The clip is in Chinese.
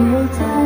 我在。